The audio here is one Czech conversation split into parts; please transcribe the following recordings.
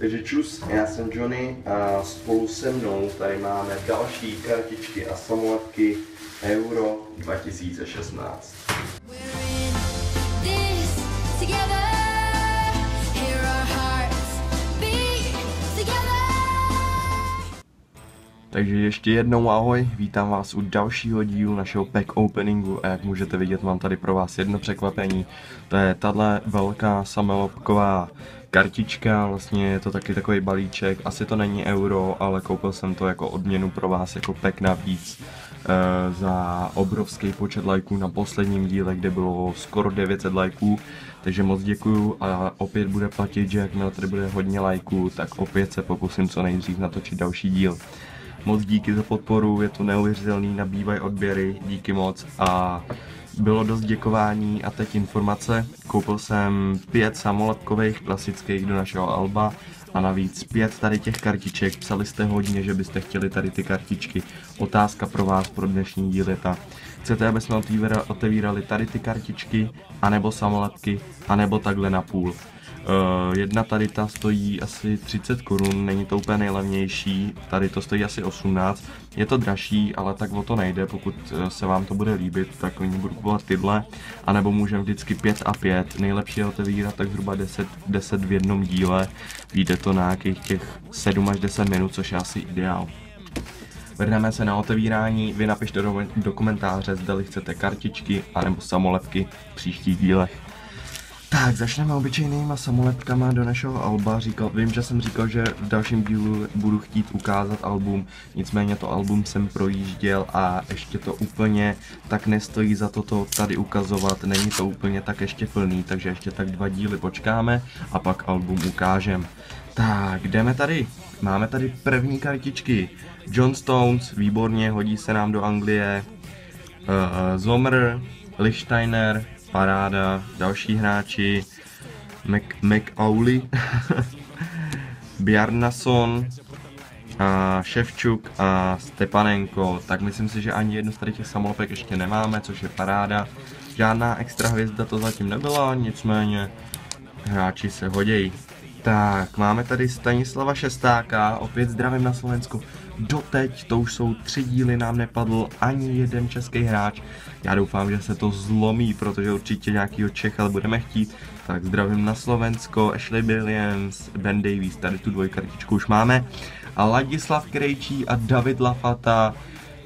Takže čus, já jsem Johnny a spolu se mnou tady máme další kartičky a samolepky Euro 2016. Takže ještě jednou ahoj, vítám vás u dalšího dílu našeho pack openingu a jak můžete vidět, mám tady pro vás jedno překvapení. To je tahle velká samolepková kartička, vlastně je to taky takový balíček, asi to není euro, ale koupil jsem to jako odměnu pro vás, jako pack navíc e, za obrovský počet lajků na posledním díle, kde bylo skoro 900 lajků, takže moc děkuju a opět bude platit, že jakmile tady bude hodně lajků, tak opět se pokusím co nejdřív natočit další díl. Moc díky za podporu, je to neuvěřitelný, nabývají odběry, díky moc a bylo dost děkování a teď informace. Koupil jsem pět samolepkových klasických do našeho alba a navíc pět tady těch kartiček. Psali jste hodně, že byste chtěli tady ty kartičky. Otázka pro vás pro dnešní díl je ta. Chcete, aby jsme otevírali, tady ty kartičky, anebo samolepky, anebo takhle na půl. Uh, jedna tady ta stojí asi 30 korun, není to úplně nejlevnější, tady to stojí asi 18, je to dražší, ale tak o to nejde, pokud eh, se vám to bude líbit, tak oni budu kupovat tyhle, anebo můžeme vždycky 5 a 5, nejlepší je otevírat tak zhruba 10, 10 v jednom díle, vyjde to na nějakých těch 7 až 10 minut, což je asi ideál. Vrhneme se na otevírání, vy napište do, do komentáře, zda chcete kartičky anebo samolepky v příštích dílech. Tak, začneme obyčejnýma samolepkama do našeho alba. Říkal, vím, že jsem říkal, že v dalším dílu budu chtít ukázat album, nicméně to album jsem projížděl a ještě to úplně tak nestojí za to to tady ukazovat, není to úplně tak ještě plný, takže ještě tak dva díly počkáme a pak album ukážem. Tak, jdeme tady. Máme tady první kartičky. John Stones, výborně, hodí se nám do Anglie. Uh, Zomr, Lichsteiner, paráda, další hráči, Mac, McAuley, Bjarnason, a Ševčuk a Stepanenko, tak myslím si, že ani jednu z tady těch samolepek ještě nemáme, což je paráda. Žádná extra hvězda to zatím nebyla, nicméně hráči se hodějí. Tak, máme tady Stanislava Šestáka, opět zdravím na Slovensku. Doteď, to už jsou tři díly, nám nepadl ani jeden český hráč. Já doufám, že se to zlomí, protože určitě nějakýho Čecha budeme chtít. Tak zdravím na Slovensko, Ashley Williams, Ben Davies, tady tu dvojkartičku už máme. A Ladislav Krejčí a David Lafata,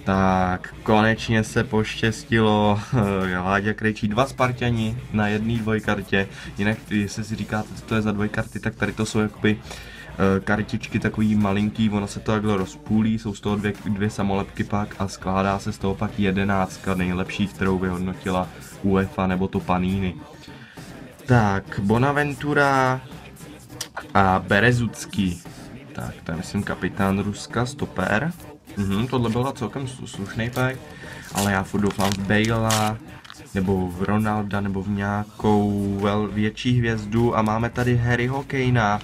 tak konečně se poštěstilo, Láďa Krejčí, dva Spartani na jedné dvojkartě, jinak jestli si říkáte, co to je za dvojkarty, tak tady to jsou jakoby eh, kartičky takový malinký, ono se to takhle rozpůlí, jsou z toho dvě, dvě samolepky pak a skládá se z toho pak jedenáctka nejlepších, kterou vyhodnotila UEFA nebo to Panini. Tak, Bonaventura a Berezucký. Tak, to je myslím kapitán Ruska, stoper. Mhm, tohle byla celkem slušný pack, ale já furt doufám v Bale'a, nebo v Ronalda, nebo v nějakou vel, větší hvězdu a máme tady Harryho Kanea.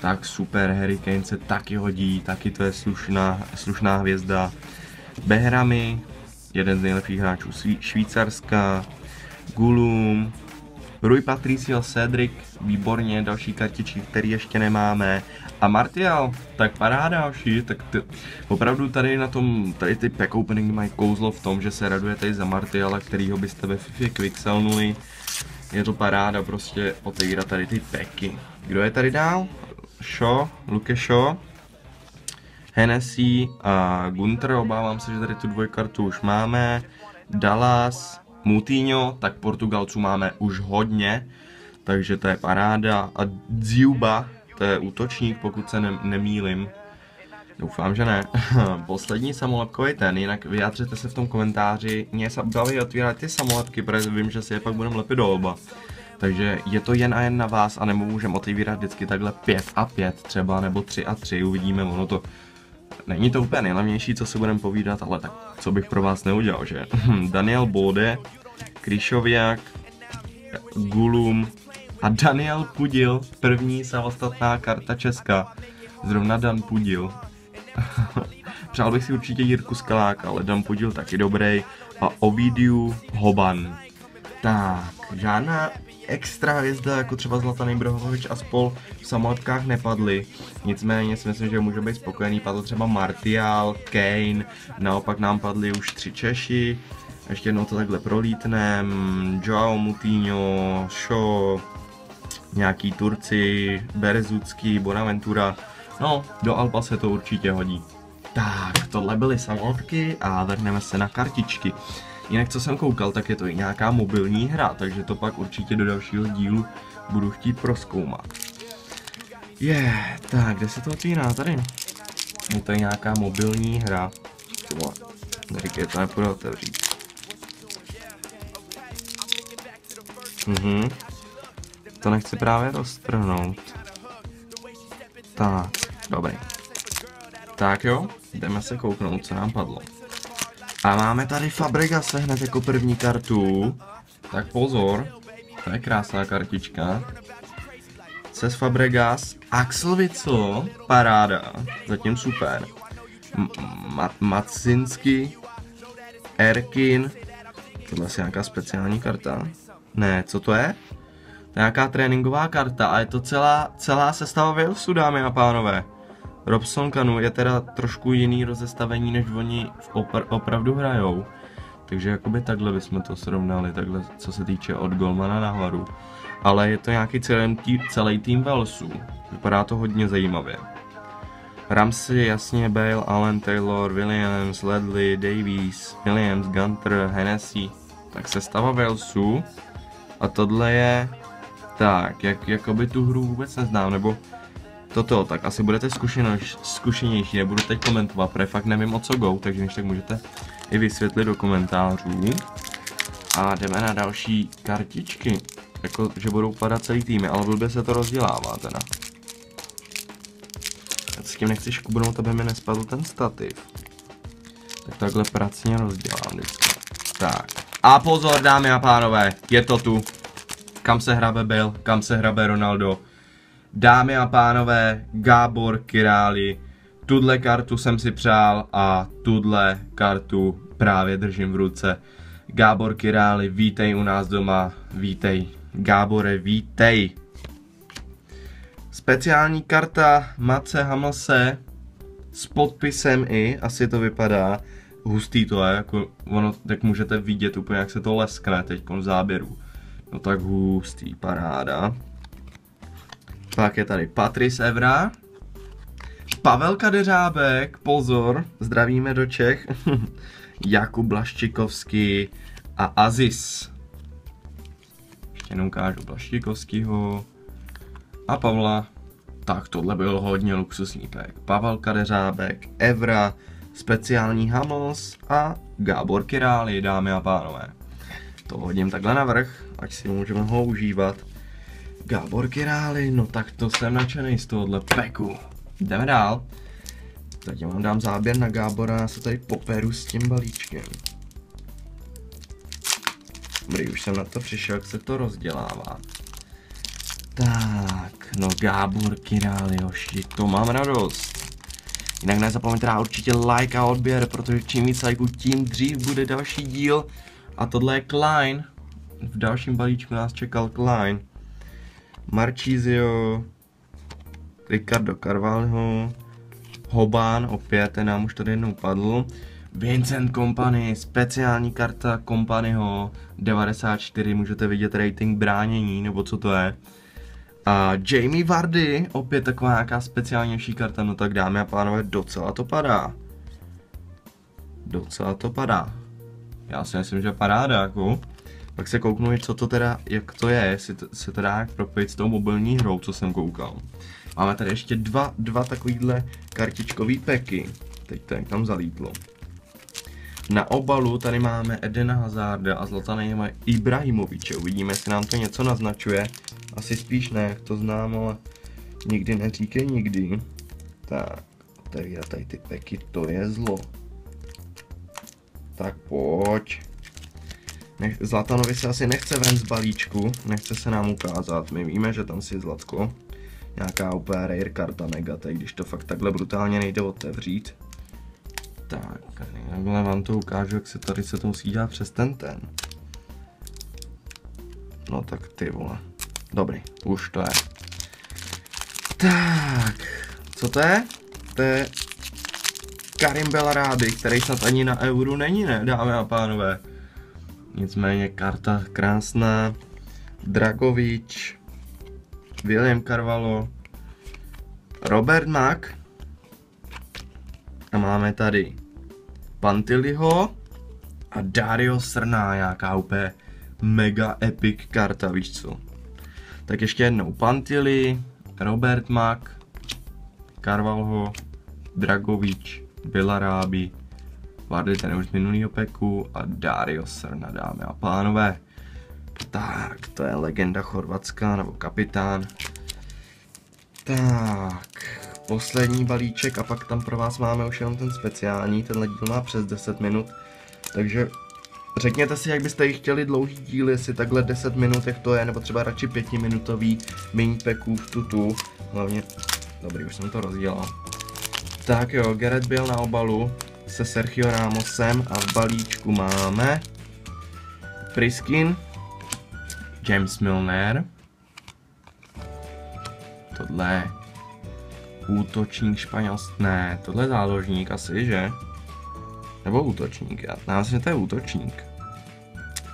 Tak super, Harry Kane se taky hodí, taky to je slušná, slušná hvězda. Behramy, jeden z nejlepších hráčů Švýcarska. Gulum, Rui Patricio Cedric, výborně, další kartičky, který ještě nemáme. A Martial, tak paráda, vši, tak ty, opravdu tady na tom, tady ty pack opening mají kouzlo v tom, že se radujete i za Martiala, kterýho byste ve FIFA quickselnuli. Je to paráda prostě otevírat tady ty packy. Kdo je tady dál? Shaw, Luke Shaw, Hennessy a Gunter, obávám se, že tady tu dvojkartu už máme. Dallas, Moutinho, tak Portugalců máme už hodně, takže to je paráda. A Dziuba, to je útočník, pokud se ne- nemýlim. Doufám, že ne. Poslední samolepkový ten, jinak vyjádřete se v tom komentáři. Mě se baví otvírat ty samolepky, protože vím, že si je pak budeme lepit do oba. Takže je to jen a jen na vás, anebo můžeme otevírat vždycky takhle 5 a 5 třeba, nebo 3 a 3, uvidíme, ono to Není to úplně nejlevnější, co si budeme povídat, ale tak co bych pro vás neudělal, že? Daniel Bode, Kryšoviak, Gulum a Daniel Pudil, první samostatná karta Česka. Zrovna Dan Pudil. Přál bych si určitě Jirku Skalák, ale Dan Pudil taky dobrý. A Ovidiu Hoban. Tak, žádná extra hvězda, jako třeba Zlatan Ibrahimovič a spol v samotkách nepadly. Nicméně si myslím, že může být spokojený. Padl třeba Martial, Kane, naopak nám padly už tři Češi. Ještě jednou to takhle prolítnem, Joao Moutinho, Shaw, nějaký Turci, Berezucký, Bonaventura. No, do Alba se to určitě hodí. Tak, tohle byly samotky a vrhneme se na kartičky. Jinak co jsem koukal, tak je to i nějaká mobilní hra, takže to pak určitě do dalšího dílu budu chtít proskoumat. Je, yeah, tak, kde se to otvírá? Tady. Je to nějaká mobilní hra. Neříkej, to nepůjde otevřít. Mhm. To nechci právě roztrhnout. Tak, dobrý. Tak jo, jdeme se kouknout, co nám padlo. A máme tady Fabregase hned jako první kartu. Tak pozor, to je krásná kartička. Ces Fabregas, Axel Witsel, paráda, zatím super. M- Ma- Macinsky, Erkin, tohle je nějaká speciální karta. Ne, co to je? Nějaká tréninková karta a je to celá, celá sestava Walesu, dámy a pánové. Robson Kanu je teda trošku jiný rozestavení, než oni v opr- opravdu hrajou. Takže jakoby takhle bychom to srovnali, takhle co se týče od Golmana nahoru. Ale je to nějaký celý, tí, celý tým Walesu. Vypadá to hodně zajímavě. Ramsey, jasně, Bale, Allen, Taylor, Williams, Ledley, Davies, Williams, Gunter, Hennessy. Tak sestava Walesu. A tohle je... Tak, jak, jakoby tu hru vůbec neznám, nebo toto, tak asi budete zkušenější, nebudu teď komentovat, protože fakt nevím o co go, takže než tak můžete i vysvětlit do komentářů. A jdeme na další kartičky, jako, že budou padat celý týmy, ale blbě se to rozdělává teda. Já s tím nechci škubnout, aby mi nespadl ten stativ. Tak takhle pracně rozdělám vždycky. Tak. A pozor, dámy a pánové, je to tu. Kam se hrabe Bill, kam se hrabe Ronaldo. Dámy a pánové, Gábor Királi, tuhle kartu jsem si přál a tuhle kartu právě držím v ruce. Gábor Királi, vítej u nás doma, vítej. Gábore, vítej. Speciální karta Mace Hamelse s podpisem i, asi to vypadá. Hustý to je, jako ono, tak můžete vidět úplně, jak se to leskne teď v záběru. No tak hustý, paráda. Pak je tady Patrice Evra. Pavel Kadeřábek, pozor, zdravíme do Čech. Jakub Blaščikovský a Aziz. Ještě jenom ukážu Blaščikovskýho a Pavla. Tak tohle byl hodně luxusní pek. Pavel Kadeřábek, Evra, speciální Hamos a Gábor Királi, dámy a pánové. To hodím takhle na vrch, ať si můžeme ho užívat. Gábor Királi, no tak to jsem nadšený z tohohle peku. Jdeme dál. Zatím vám dám záběr na Gábora, já se tady poperu s tím balíčkem. Dobrý, už jsem na to přišel, jak se to rozdělává. Tak, no Gábor Királi, hoši, to mám radost. Jinak nezapomeňte dát určitě like a odběr, protože čím víc lajků, tím dřív bude další díl. A tohle je Klein. V dalším balíčku nás čekal Klein. Marchizio, Ricardo Carvalho, Hobán, opět, ten nám už tady jednou padl. Vincent Kompany, speciální karta Kompanyho, 94, můžete vidět rating bránění, nebo co to je. A Jamie Vardy, opět taková nějaká speciálnější karta, no tak dámy a pánové, docela to padá. Docela to padá. Já si myslím, že paráda, jako. Pak se kouknu, co to teda, jak to je, jestli to, se to dá propojit s tou mobilní hrou, co jsem koukal. Máme tady ještě dva, dva takovýhle kartičkový peky. Teď to tam zalítlo. Na obalu tady máme Edena Hazarda a Zlatana Ibrahimoviče. Uvidíme, jestli nám to něco naznačuje. Asi spíš ne, jak to znám, ale nikdy neříkej nikdy. Tak, tady tady ty peky, to je zlo. Tak pojď. Nech, Zlatanovi se asi nechce ven z balíčku, nechce se nám ukázat. My víme, že tam si Zlatko. Nějaká úplně rare karta negate, když to fakt takhle brutálně nejde otevřít. Tak, takhle vám to ukážu, jak se tady se to musí dělat přes ten ten. No tak ty vole. Dobrý, už to je. Tak, co to je? To je Karim Belaráby, který snad ani na euru není, ne, dámy a pánové. Nicméně karta krásná. Dragovič, William Carvalho, Robert Mack. A máme tady Pantiliho a Dario Srná, nějaká úplně mega epic karta, víš co. Tak ještě jednou Pantili, Robert Mack, Carvalho, Dragovič, Belarábi, Vardy ten už z minulýho peku a Dario Srna, dámy a pánové. Tak, to je legenda chorvatská, nebo kapitán. Tak, poslední balíček a pak tam pro vás máme už jenom ten speciální, tenhle díl má přes 10 minut, takže řekněte si, jak byste jich chtěli dlouhý díl, jestli takhle 10 minut, jak to je, nebo třeba radši 5 minutový mini peků v tutu, hlavně, dobrý, už jsem to rozdělal. Tak jo, Gareth byl na obalu se Sergio Ramosem a v balíčku máme Priskin, James Milner, tohle útočník španělský, ne, tohle je záložník asi, že? Nebo útočník, já, já myslím, že to je útočník.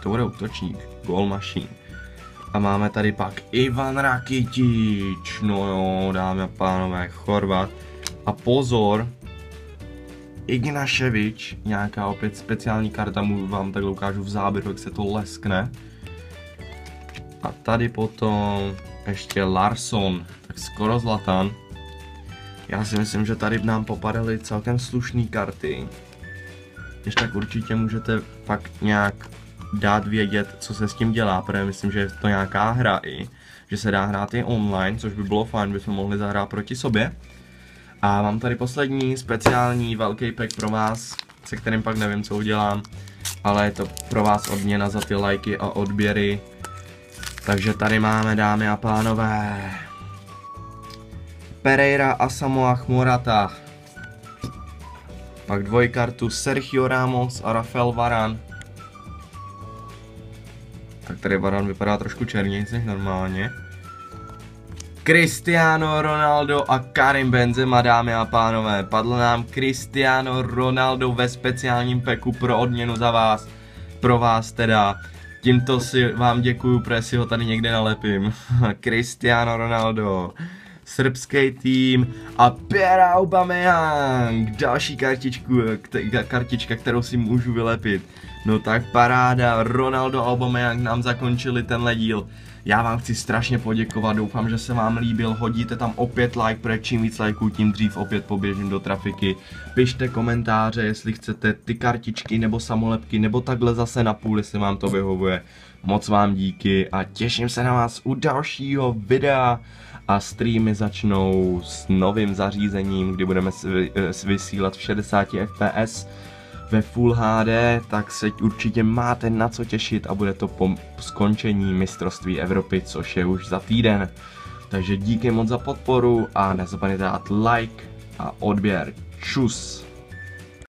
To bude útočník, goal machine. A máme tady pak Ivan Rakitič, no jo, dámy a pánové, Chorvat. A pozor, Ignaševič, nějaká opět speciální karta, mu vám takhle ukážu v záběru, jak se to leskne. A tady potom ještě Larson, tak skoro zlatan. Já si myslím, že tady nám popadaly celkem slušné karty. Když tak určitě můžete fakt nějak dát vědět, co se s tím dělá, protože myslím, že je to nějaká hra i, že se dá hrát i online, což by bylo fajn, bychom mohli zahrát proti sobě. A mám tady poslední speciální velký pack pro vás, se kterým pak nevím, co udělám, ale je to pro vás odměna za ty lajky a odběry. Takže tady máme, dámy a pánové, Pereira a Samoa Morata. Pak dvojkartu Sergio Ramos a Rafael Varan. Tak tady Varan vypadá trošku černější než normálně. Cristiano Ronaldo a Karim Benzema, dámy a pánové. Padl nám Cristiano Ronaldo ve speciálním peku pro odměnu za vás. Pro vás teda. Tímto si vám děkuju, protože si ho tady někde nalepím. Cristiano Ronaldo srbský tým a Pierre Aubameyang, další kartičku, kartička, kterou si můžu vylepit. No tak paráda, Ronaldo a Aubameyang nám zakončili tenhle díl. Já vám chci strašně poděkovat, doufám, že se vám líbil, hodíte tam opět like, protože čím víc lajků, tím dřív opět poběžím do trafiky. Pište komentáře, jestli chcete ty kartičky nebo samolepky, nebo takhle zase na půl, jestli vám to vyhovuje. Moc vám díky a těším se na vás u dalšího videa a streamy začnou s novým zařízením, kdy budeme eh, vysílat v 60 fps ve Full HD, tak se určitě máte na co těšit a bude to po skončení mistrovství Evropy, což je už za týden. Takže díky moc za podporu a nezapomeňte dát like a odběr. Čus!